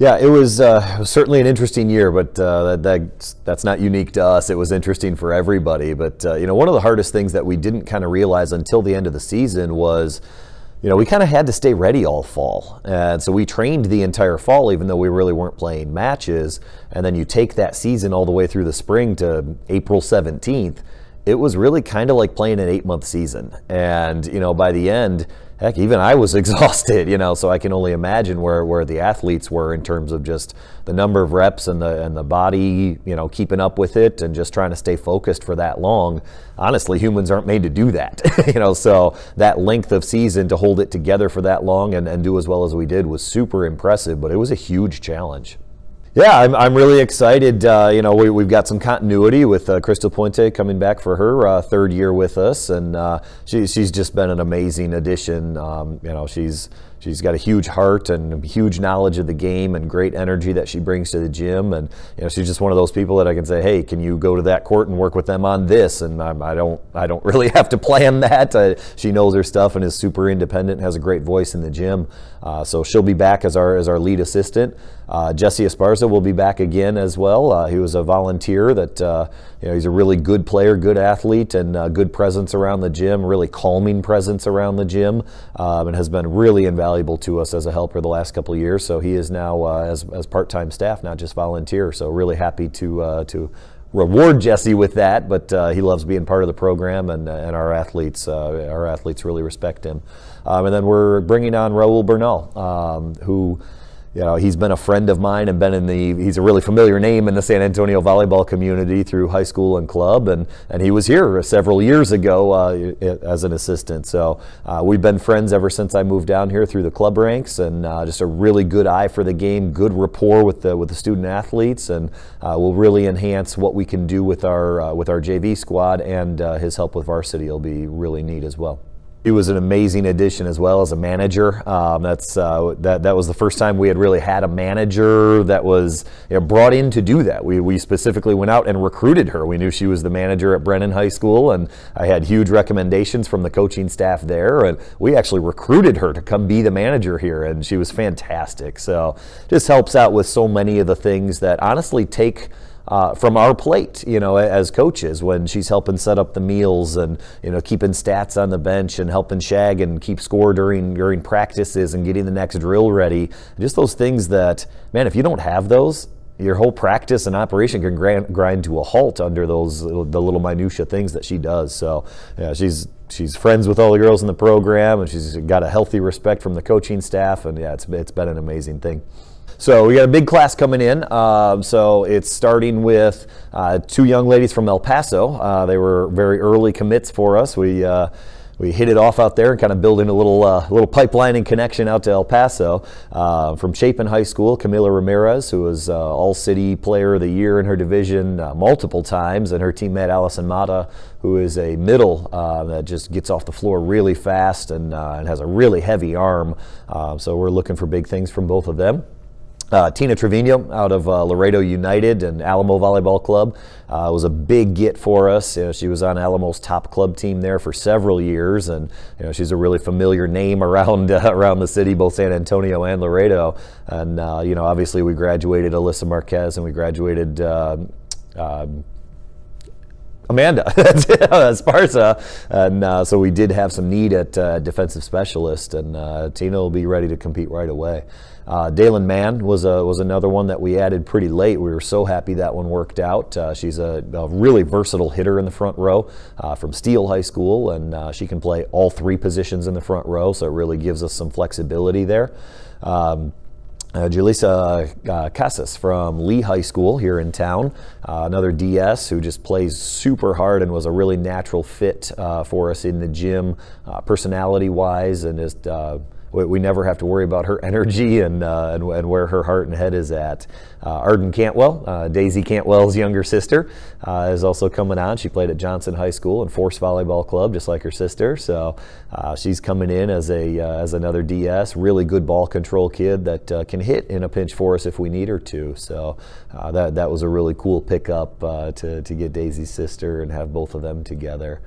Yeah, it was, uh, it was certainly an interesting year, but uh, that, that, that's not unique to us. It was interesting for everybody. But uh, you know, one of the hardest things that we didn't kind of realize until the end of the season was, you know, we kind of had to stay ready all fall, and so we trained the entire fall, even though we really weren't playing matches. And then you take that season all the way through the spring to April 17th. It was really kind of like playing an eight-month season, and you know, by the end heck, even I was exhausted, you know, so I can only imagine where, where the athletes were in terms of just the number of reps and the and the body, you know, keeping up with it and just trying to stay focused for that long. Honestly, humans aren't made to do that, you know, so that length of season to hold it together for that long and, and do as well as we did was super impressive, but it was a huge challenge. Yeah, I'm, I'm really excited. Uh, you know, we, we've got some continuity with uh, Crystal Puente coming back for her uh, third year with us, and uh, she, she's just been an amazing addition. Um, you know, she's she's got a huge heart and huge knowledge of the game and great energy that she brings to the gym. And you know, she's just one of those people that I can say, "Hey, can you go to that court and work with them on this?" And I'm, I don't, I don't really have to plan that. She knows her stuff and is super independent. Has a great voice in the gym. Uh, so she'll be back as our as our lead assistant. Uh, Jesse Esparza will be back again as well. Uh, he was a volunteer that uh, you know he's a really good player, good athlete, and uh, good presence around the gym. Really calming presence around the gym, um, and has been really invaluable to us as a helper the last couple of years. So he is now uh, as, as part-time staff, not just volunteer. So really happy to uh, to reward Jesse with that. But uh, he loves being part of the program, and and our athletes uh, our athletes really respect him. Um, and then we're bringing on Raul Bernal, um, who you know, he's been a friend of mine and been in the, he's a really familiar name in the San Antonio volleyball community through high school and club. And, and he was here several years ago uh, as an assistant. So uh, we've been friends ever since I moved down here through the club ranks and uh, just a really good eye for the game, good rapport with the, with the student athletes, and uh, will really enhance what we can do with our, uh, with our JV squad. And uh, his help with varsity will be really neat as well. He was an amazing addition as well as a manager. Um, that's uh, that that was the first time we had really had a manager that was you know, brought in to do that. We we specifically went out and recruited her. We knew she was the manager at Brennan High School, and I had huge recommendations from the coaching staff there, and we actually recruited her to come be the manager here, and she was fantastic. So just helps out with so many of the things that honestly take uh, from our plate, you know, as coaches when she's helping set up the meals and you know keeping stats on the bench and helping shag and keep score during during practices and getting the next drill ready. Just those things that, man, if you don't have those, your whole practice and operation can grind, grind to a halt under those the little minutia things that she does. So, yeah, she's she's friends with all the girls in the program, and she's got a healthy respect from the coaching staff, and yeah, it's it's been an amazing thing. So we got a big class coming in. Um, so it's starting with uh, two young ladies from El Paso. Uh, they were very early commits for us. We uh, we hit it off out there and kind of building a little uh, little pipeline and connection out to El Paso. Uh, from Chapin High School, Camila Ramirez, who was uh, All City Player of the Year in her division uh, multiple times, and her teammate Allison Mata, who is a middle uh, that just gets off the floor really fast and, and has a really heavy arm. so we're looking for big things from both of them. Uh, Tina Trevino out of uh, Laredo United and Alamo Volleyball Club uh, was a big get for us. You know, she was on Alamo's top club team there for several years, and you know, she's a really familiar name around uh, around the city, both San Antonio and Laredo. And uh, you know, obviously, we graduated Alyssa Marquez and we graduated. Uh, um, Amanda Esparza, and uh, so we did have some need at uh, defensive specialist, and uh, Tina will be ready to compete right away. Uh, Dalen Mann was a, was another one that we added pretty late. We were so happy that one worked out. Uh, she's a, a, really versatile hitter in the front row uh, from Steele High School, and uh, she can play all three positions in the front row, so it really gives us some flexibility there. Um, uh, Julissa uh, Casas from Lee High School here in town, uh, another DS who just plays super hard and was a really natural fit uh, for us in the gym, uh, personality wise, and just uh, we, we, never have to worry about her energy and, uh, and, and, where her heart and head is at. Uh, Arden Cantwell, uh, Daisy Cantwell's younger sister, uh, is also coming on. She played at Johnson High School and Force Volleyball Club, just like her sister. So uh, she's coming in as a as another DS. Really good ball control kid that can hit in a pinch for us if we need her to. So that that was a really cool pickup to to get Daisy's sister and have both of them together.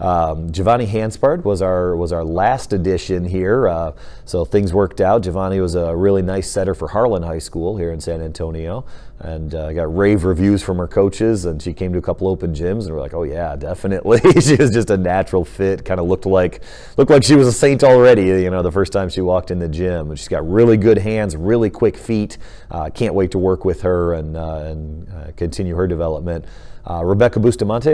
Um, Giovanni Hanspard was our was our last addition here, uh, so things worked out. Giovanni was a really nice setter for Harlan High School here in San Antonio, and uh, got rave reviews from her coaches. And she came to a couple open gyms, and we're like, oh yeah, definitely. she was just a natural fit. Kind of looked like looked like she was a saint already. You know, the first time she walked in the gym, and she's got really good hands, really quick feet. Uh, can't wait to work with her and uh, and uh, continue her development. Uh, Rebecca Bustamante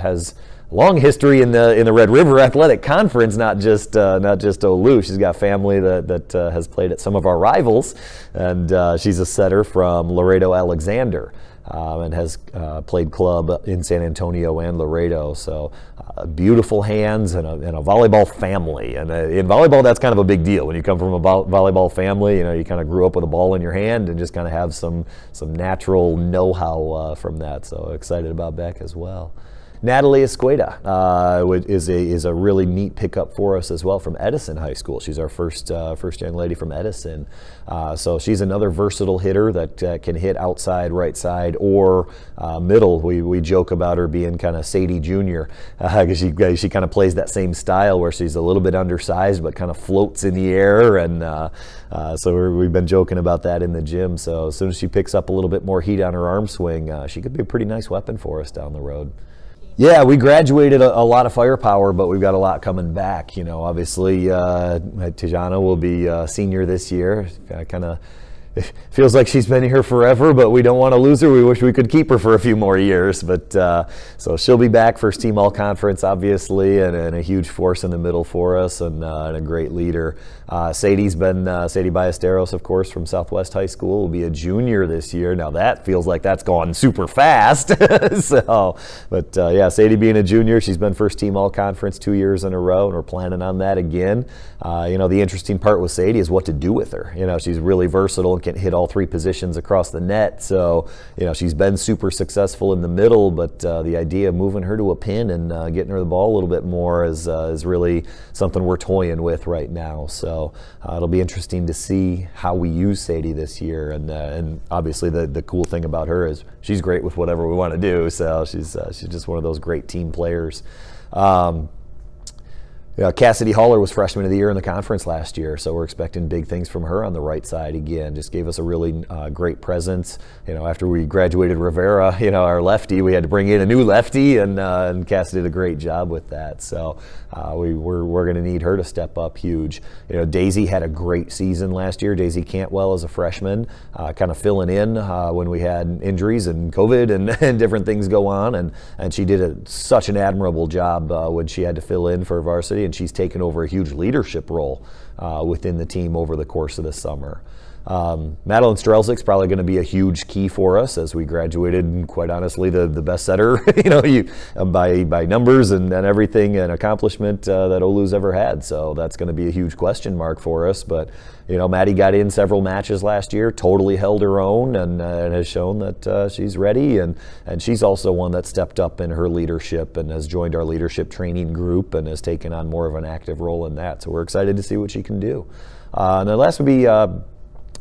has a long history in the in the Red River Athletic Conference, not just uh, not just OLLU. She's got family that that uh, has played at some of our rivals, and uh, she's a setter from Laredo Alexander. Um, and has uh, played club in San Antonio and Laredo. So uh, beautiful hands and a, and a, volleyball family. And uh, in volleyball, that's kind of a big deal. When you come from a vo- volleyball family, you know, you kind of grew up with a ball in your hand and just kind of have some some natural know-how from that. So excited about Beck as well. Natalie Escueda uh, is, a, is a really neat pickup for us as well from Edison High School. She's our first, uh, first young lady from Edison. Uh, so she's another versatile hitter that uh, can hit outside, right side, or uh, middle. We, we joke about her being kind of Sadie Jr. because uh, she, she kind of plays that same style where she's a little bit undersized but kind of floats in the air. And so we have been joking about that in the gym. So as soon as she picks up a little bit more heat on her arm swing, she could be a pretty nice weapon for us down the road. Yeah, we graduated a, a, lot of firepower, but we've got a lot coming back. You know, obviously, uh, Tijana will be uh, senior this year. Kind of it feels like she's been here forever, but we don't want to lose her. We wish we could keep her for a few more years. But uh, so she'll be back, first team all conference, obviously, and, and, a huge force in the middle for us and, uh, and a great leader. Uh, Sadie's been, uh, Sadie Ballesteros, of course, from Southwest High School, will be a junior this year. Now that feels like that's gone super fast. so, but uh, yeah, Sadie being a junior, she's been first team all conference two years in a row, and we're planning on that again. Uh, you know, the interesting part with Sadie is what to do with her. You know, she's really versatile and can hit all three positions across the net. So, you know, she's been super successful in the middle, but uh, the idea of moving her to a pin and uh, getting her the ball a little bit more is, uh, is really something we're toying with right now. So uh, it'll be interesting to see how we use Sadie this year. And, uh, and obviously, the, the cool thing about her is she's great with whatever we want to do. So she's, uh, she's just one of those great team players. Um, yeah, Cassidy Haller was freshman of the year in the conference last year, so we're expecting big things from her on the right side again. Just gave us a really uh, great presence. You know, after we graduated Rivera, you know, our lefty, we had to bring in a new lefty, and, uh, and Cassidy did a great job with that. So uh, we, we're, we're going to need her to step up huge. You know, Daisy had a great season last year. Daisy Cantwell as a freshman, uh, kind of filling in uh, when we had injuries and COVID and, and, different things go on, and, and she did a, such an admirable job uh, when she had to fill in for varsity and she's taken over a huge leadership role uh, within the team over the course of the summer. Um, Madeline Strelzik's probably going to be a huge key for us as we graduated, and quite honestly, the, the best setter, you know, you, um, by, by numbers and, and everything and accomplishment uh, that OLLU's ever had. So that's going to be a huge question mark for us. But, you know, Maddie got in several matches last year, totally held her own, and, uh, and has shown that uh, she's ready. And, and she's also one that stepped up in her leadership and has joined our leadership training group and has taken on more of an active role in that. So we're excited to see what she can do. Uh, and the last would be uh,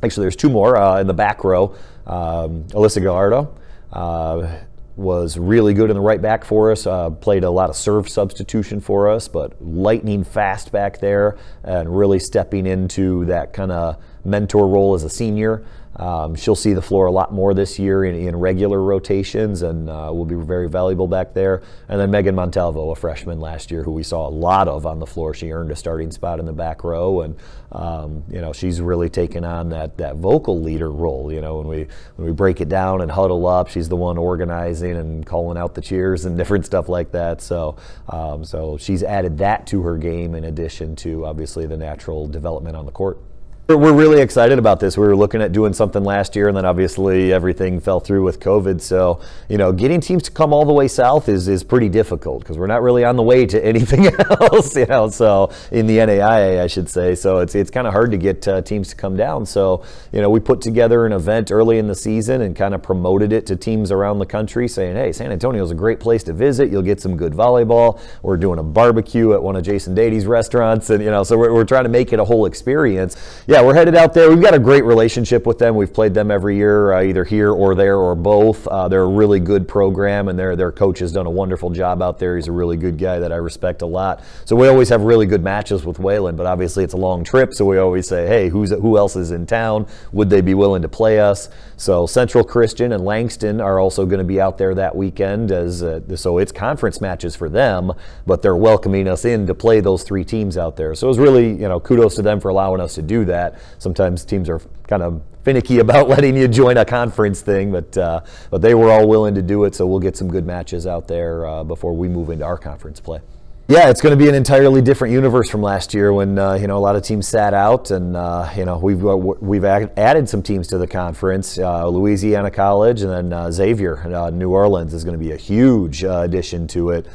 Actually, there's two more uh, in the back row. Um, Alyssa Gallardo uh, was really good in the right back for us, uh, played a lot of serve substitution for us, but lightning fast back there and really stepping into that kind of mentor role as a senior. Um, she'll see the floor a lot more this year in, in regular rotations and uh, will be very valuable back there. And then Megan Montalvo, a freshman last year, who we saw a lot of on the floor. She earned a starting spot in the back row, and um, you know she's really taken on that that vocal leader role. You know when we when we break it down and huddle up, she's the one organizing and calling out the cheers and different stuff like that. So um, so she's added that to her game in addition to obviously the natural development on the court. We're really excited about this. We were looking at doing something last year, and then obviously everything fell through with COVID. So, you know, getting teams to come all the way south is, is pretty difficult because we're not really on the way to anything else, you know. So, in the NAIA, I should say. So, it's, it's kind of hard to get uh, teams to come down. So, you know, we put together an event early in the season and kind of promoted it to teams around the country, saying, hey, San Antonio is a great place to visit. You'll get some good volleyball. We're doing a barbecue at one of Jason Dady's restaurants. And, you know, so we're, we're trying to make it a whole experience. Yeah, Yeah, we're headed out there. We've got a great relationship with them. We've played them every year, uh, either here or there or both. Uh, they're a really good program, and their their coach has done a wonderful job out there. He's a really good guy that I respect a lot. So we always have really good matches with Wayland, but obviously it's a long trip, so we always say, hey, who's who else is in town? Would they be willing to play us? So Central Christian and Langston are also going to be out there that weekend, as uh, so it's conference matches for them, but they're welcoming us in to play those three teams out there. So it was really, you know, kudos to them for allowing us to do that that. Sometimes teams are kind of finicky about letting you join a conference thing, but uh, but they were all willing to do it. So we'll get some good matches out there uh, before we move into our conference play. Yeah, it's going to be an entirely different universe from last year when uh, you know a lot of teams sat out, and uh, you know we've uh, we've added some teams to the conference. Uh, Louisiana College and then uh, Xavier, uh, New Orleans is going to be a huge addition to it.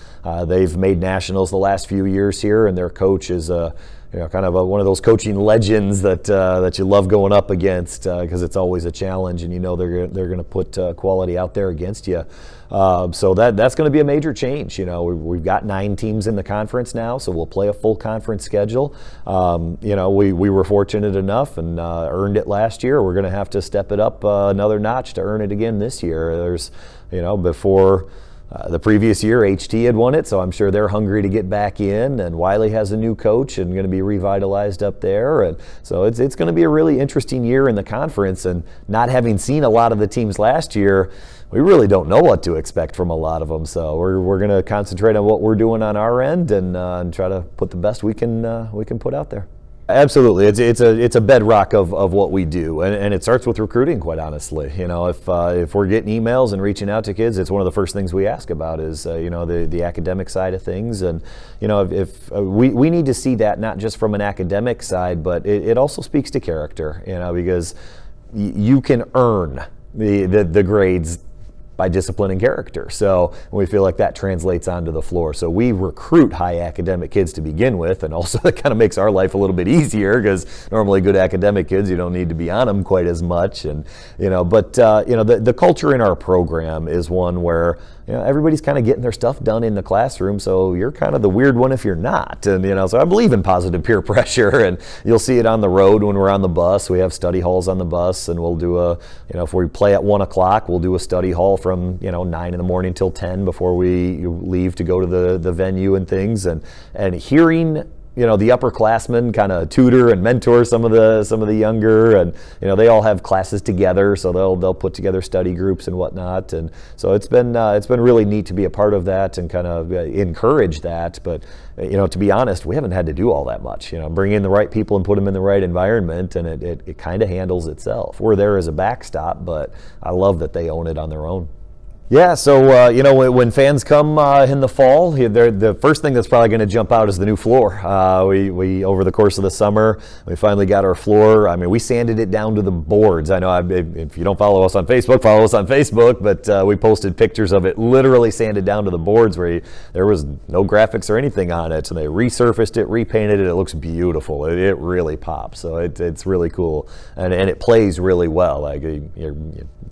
they've made nationals the last few years here, and their coach is a you know, kind of a, one of those coaching legends that uh, that you love going up against because uh, it's always a challenge, and you know they're they're going to put uh, quality out there against you. Uh, so that that's going to be a major change. You know, we, have got nine teams in the conference now, so we'll play a full conference schedule. Um, you know, we, we were fortunate enough and uh, earned it last year. We're going to have to step it up uh, another notch to earn it again this year. There's, you know, before. Uh, the previous year, HT had won it, so I'm sure they're hungry to get back in. And Wiley has a new coach and going to be revitalized up there. And so it's, it's going to be a really interesting year in the conference. And not having seen a lot of the teams last year, we really don't know what to expect from a lot of them. So we're, we're going to concentrate on what we're doing on our end and, uh, and try to put the best we can, uh, we can put out there. Absolutely, it's it's a it's a bedrock of, of what we do, and, and it starts with recruiting. Quite honestly, you know, if uh, if we're getting emails and reaching out to kids, it's one of the first things we ask about is uh, you know the the academic side of things, and you know if, if uh, we we need to see that not just from an academic side, but it, it also speaks to character, you know, because you can earn the, the the grades by discipline and character. So we feel like that translates onto the floor. So we recruit high academic kids to begin with, and also that kind of makes our life a little bit easier because normally good academic kids you don't need to be on them quite as much, and you know. But uh, you know the the culture in our program is one where you know, everybody's kind of getting their stuff done in the classroom, so you're kind of the weird one if you're not. And you know, so I believe in positive peer pressure, and you'll see it on the road when we're on the bus. We have study halls on the bus, and we'll do a, you know, if we play at one o'clock, we'll do a study hall from you know nine in the morning till ten before we leave to go to the the venue and things, and and hearing you know the upperclassmen kind of tutor and mentor some of the some of the younger and you know they all have classes together so they'll they'll put together study groups and whatnot. And so it's been uh, it's been really neat to be a part of that and kind of uh, encourage that. But uh, you know to be honest we haven't had to do all that much. You know bring in the right people and put them in the right environment and it, it, it kind of handles itself. We're there as a backstop but I love that they own it on their own yeah, so uh, you know when, fans come uh, in the fall, the first thing that's probably going to jump out is the new floor. Uh, we, we over the course of the summer, we finally got our floor. I mean, we sanded it down to the boards. I know I, if you don't follow us on Facebook, follow us on Facebook. But uh, we posted pictures of it, literally sanded down to the boards, where you, there was no graphics or anything on it. And they resurfaced it, repainted it. It looks beautiful. It, it really pops. So it, it's really cool, and, and it plays really well. Like your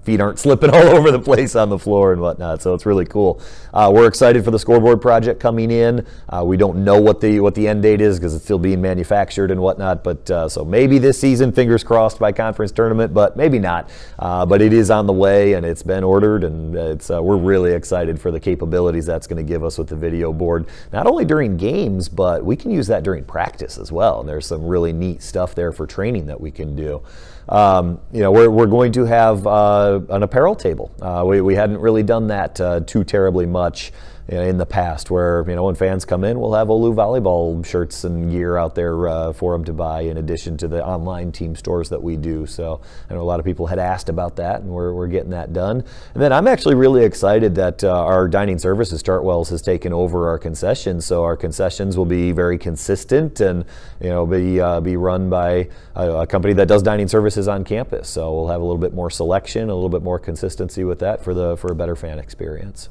feet aren't slipping all over the place on the floor and whatnot. So it's really cool. Uh, we're excited for the scoreboard project coming in. Uh, we don't know what the what the end date is because it's still being manufactured and whatnot. But uh, so maybe this season, fingers crossed by conference tournament, but maybe not. Uh, but it is on the way and it's been ordered, and it's uh, we're really excited for the capabilities that's going to give us with the video board. Not only during games, but we can use that during practice as well. And there's some really neat stuff there for training that we can do. Um, you know, we're, we're going to have uh, an apparel table. Uh, we, we hadn't really done that uh, too terribly much in the past where, you know, when fans come in, we'll have OLLU volleyball shirts and gear out there uh, for them to buy in addition to the online team stores that we do. So I know a lot of people had asked about that and we're, we're getting that done. And then I'm actually really excited that uh, our dining services, Chartwells, has taken over our concessions. So our concessions will be very consistent and, you know, be, uh, be run by a, a company that does dining services on campus. So we'll have a little bit more selection, a little bit more consistency with that for, the, for a better fan experience.